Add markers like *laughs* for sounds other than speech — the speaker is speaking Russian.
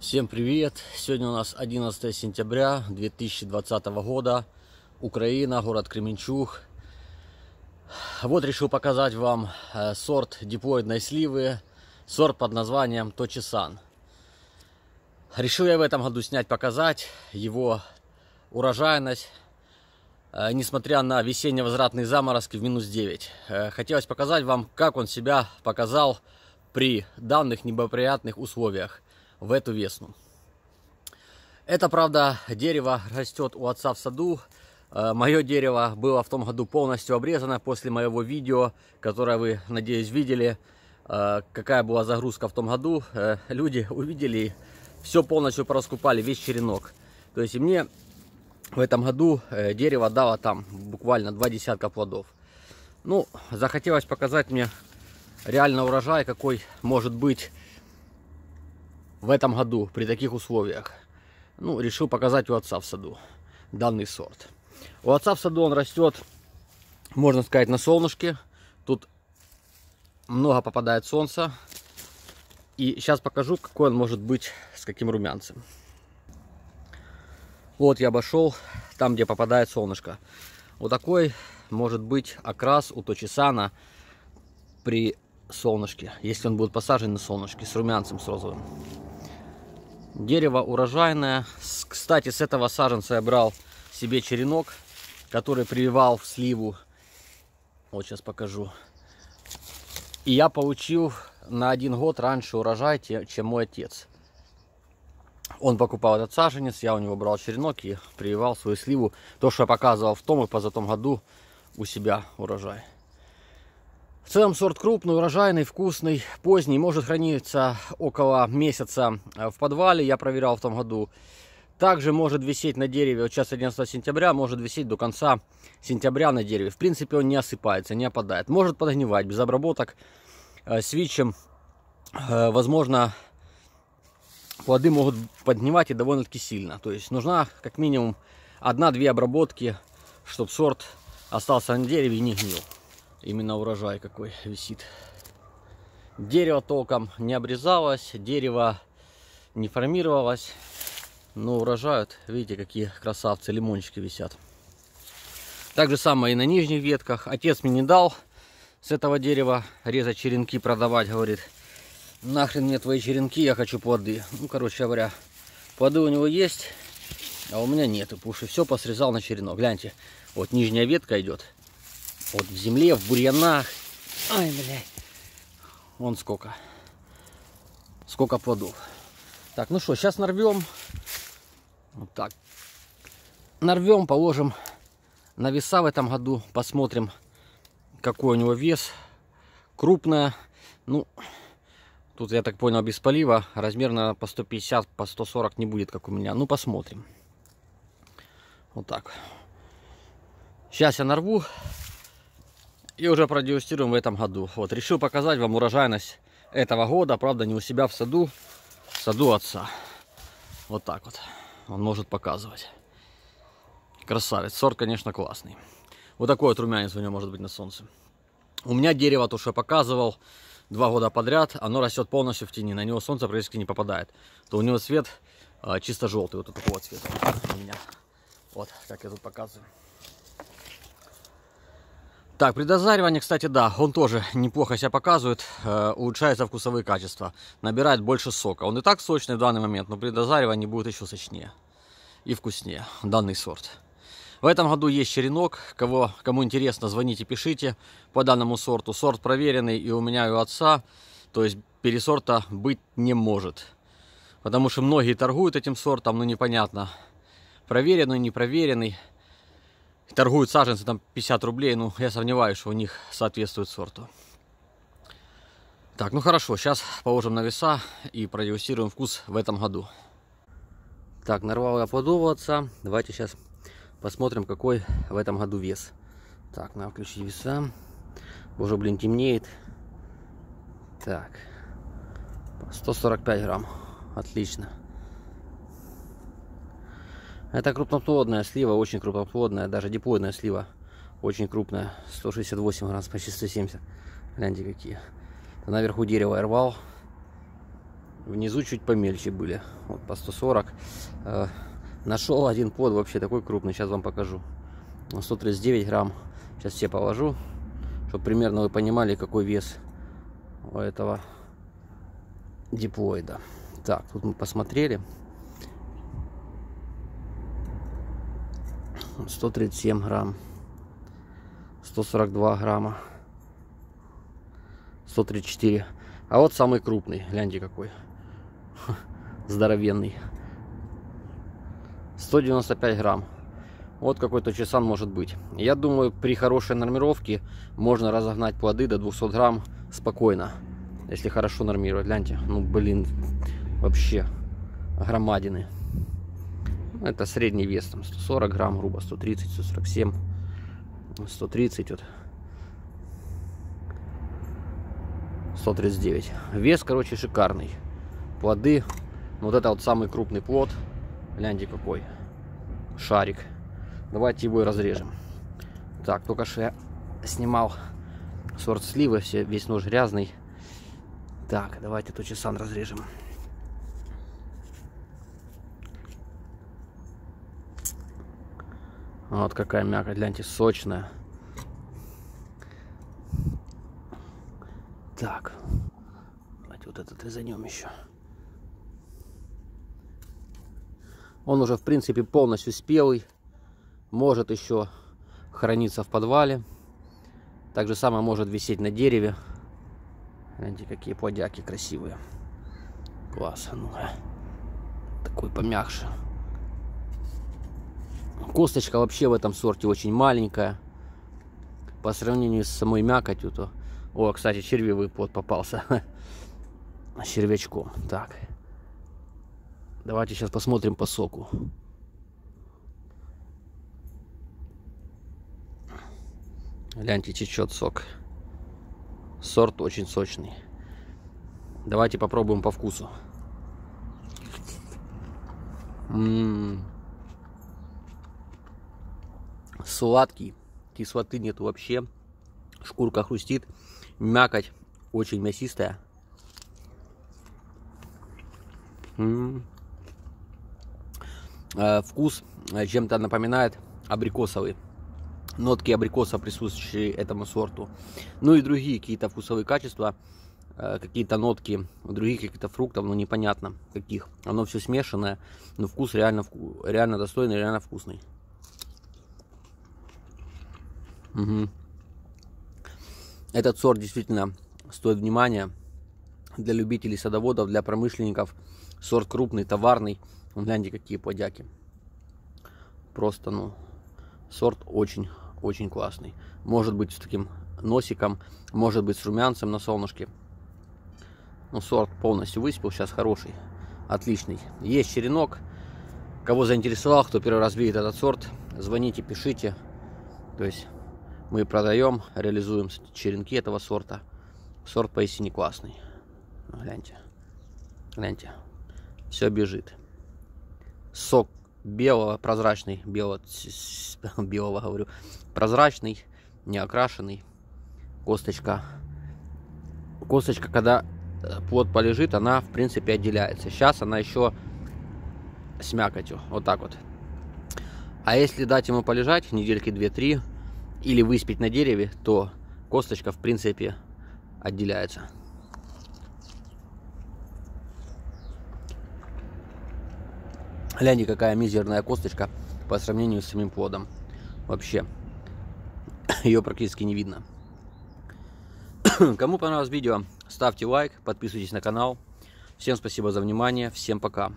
Всем привет! Сегодня у нас 11 сентября 2020 года. Украина, город Кременчуг. Вот решил показать вам э, сорт диплоидной сливы. Сорт под названием Точисан. Решил я в этом году снять, показать его урожайность. Э, несмотря на весенне-возвратные заморозки в минус 9. Э, хотелось показать вам, как он себя показал при данных неблагоприятных условиях в эту весну. Это, правда, дерево растет у отца в саду. Э, Мое дерево было в том году полностью обрезано после моего видео, которое вы, надеюсь, видели. Э, какая была загрузка в том году. Э, люди увидели, все полностью пораскупали, весь черенок. То есть и мне в этом году дерево дало там буквально два десятка плодов. Ну, захотелось показать мне реально урожай, какой может быть в этом году при таких условиях. Ну, решил показать у отца в саду данный сорт. У отца в саду он растет, можно сказать, на солнышке. Тут много попадает солнца. И сейчас покажу, какой он может быть, с каким румянцем. Вот я обошел там, где попадает солнышко. Вот такой может быть окрас у Точисана при солнышке, если он будет посажен на солнышке с румянцем, с розовым. Дерево урожайное. Кстати, с этого саженца я брал себе черенок, который прививал в сливу. Вот сейчас покажу. И я получил на один год раньше урожай, чем мой отец. Он покупал этот саженец, я у него брал черенок и прививал свою сливу. То, что я показывал в том и позатом году у себя урожай. В целом сорт крупный, урожайный, вкусный, поздний, может храниться около месяца э, в подвале, я проверял в том году. Также может висеть на дереве, вот сейчас 11 сентября, может висеть до конца сентября на дереве. В принципе, он не осыпается, не опадает. Может подгнивать без обработок э, свичем. Э, возможно, плоды могут подгнивать и довольно-таки сильно. То есть нужна как минимум одна-две обработки, чтобы сорт остался на дереве и не гнил. Именно урожай какой висит. Дерево толком не обрезалось, дерево не формировалось. Но урожают, видите, какие красавцы, лимончики висят. Так же самое и на нижних ветках. Отец мне не дал с этого дерева резать черенки, продавать. Говорит, нахрен мне твои черенки, я хочу плоды. Ну, короче говоря, плоды у него есть, а у меня нету. Потому все посрезал на черенок. Гляньте, вот нижняя ветка идет. Вот в земле, в бурьянах. Ай, блядь. Вон сколько. Сколько плодов. Так, ну что, сейчас нарвем. Вот так. Нарвем, положим на веса в этом году. Посмотрим, какой у него вес. Крупная. Ну, тут, я так понял, без полива. Размер, наверное, по 150, по 140 не будет, как у меня. Ну, посмотрим. Вот так. Сейчас я нарву и уже продегустируем в этом году. Вот, решил показать вам урожайность этого года, правда, не у себя в саду, в саду отца. Вот так вот он может показывать. Красавец, сорт, конечно, классный. Вот такой вот румянец у него может быть на солнце. У меня дерево, то, что я показывал два года подряд, оно растет полностью в тени, на него солнце практически не попадает. То у него цвет а, чисто желтый, вот такого цвета у меня. Вот, как я тут показываю. Так, при дозаривании, кстати, да, он тоже неплохо себя показывает, э, улучшается вкусовые качества, набирает больше сока. Он и так сочный в данный момент, но при дозаривании будет еще сочнее и вкуснее данный сорт. В этом году есть черенок, кого, кому интересно, звоните, пишите по данному сорту. Сорт проверенный и у меня, и у отца, то есть пересорта быть не может. Потому что многие торгуют этим сортом, но непонятно, проверенный, непроверенный торгуют саженцы там 50 рублей, ну я сомневаюсь, что у них соответствует сорту. Так, ну хорошо, сейчас положим на веса и продегустируем вкус в этом году. Так, нарвал я плодов отца. Давайте сейчас посмотрим, какой в этом году вес. Так, надо включить веса. Уже, блин, темнеет. Так, 145 грамм. Отлично. Это крупноплодная слива, очень крупноплодная, даже диплоидная слива. Очень крупная, 168 грамм, почти 170. Гляньте какие. Наверху дерева я рвал. Внизу чуть помельче были. Вот по 140. Э, нашел один под вообще такой крупный. Сейчас вам покажу. 139 грамм. Сейчас все положу, чтобы примерно вы понимали, какой вес у этого диплоида. Так, тут мы посмотрели. 137 грамм. 142 грамма. 134. А вот самый крупный. Гляньте какой. *laughs* Здоровенный. 195 грамм. Вот какой-то часан может быть. Я думаю, при хорошей нормировке можно разогнать плоды до 200 грамм спокойно. Если хорошо нормировать. Гляньте, ну блин, вообще громадины. Это средний вес, там 140 грамм, грубо 130, 147, 130 вот. 139. Вес, короче, шикарный. Плоды. Вот это вот самый крупный плод. Гляньте какой. Шарик. Давайте его и разрежем. Так, только что я снимал сорт сливы, все, весь нож грязный. Так, давайте часан разрежем. Вот какая мякоть, гляньте, сочная. Так, давайте вот этот резанем еще. Он уже, в принципе, полностью спелый. Может еще храниться в подвале. Так же самое может висеть на дереве. Смотрите, какие плодяки красивые. Класс. Ну, такой помягче. Косточка вообще в этом сорте очень маленькая. По сравнению с самой мякотью, то... О, кстати, червивый плод попался. *laughs* Червячком. Так. Давайте сейчас посмотрим по соку. Гляньте, течет сок. Сорт очень сочный. Давайте попробуем по вкусу. М -м -м. Сладкий. Кислоты нет вообще. Шкурка хрустит. Мякоть очень мясистая. -м. Вкус э, чем-то напоминает абрикосовый нотки абрикоса присущие этому сорту. Ну и другие какие-то вкусовые качества, э, какие-то нотки других каких-то фруктов, ну непонятно каких. Оно все смешанное, но вкус реально, реально достойный, реально вкусный. Угу. Этот сорт действительно стоит внимания для любителей садоводов, для промышленников. Сорт крупный, товарный. Гляньте, какие плодяки. Просто, ну, сорт очень очень классный. Может быть с таким носиком, может быть с румянцем на солнышке. Ну, сорт полностью выспел, сейчас хороший, отличный. Есть черенок. Кого заинтересовал, кто первый раз видит этот сорт, звоните, пишите. То есть мы продаем, реализуем черенки этого сорта. Сорт поистине классный. Гляньте. Гляньте. Все бежит. Сок белого, прозрачный, белого, *laughs* белого говорю, прозрачный, не окрашенный. Косточка. Косточка, когда э, плод полежит, она в принципе отделяется. Сейчас она еще с мякотью, вот так вот. А если дать ему полежать недельки 2-3 или выспить на дереве, то косточка в принципе отделяется. Гляньте, какая мизерная косточка по сравнению с самим плодом. Вообще, *coughs* ее практически не видно. *coughs* Кому понравилось видео, ставьте лайк, подписывайтесь на канал. Всем спасибо за внимание, всем пока.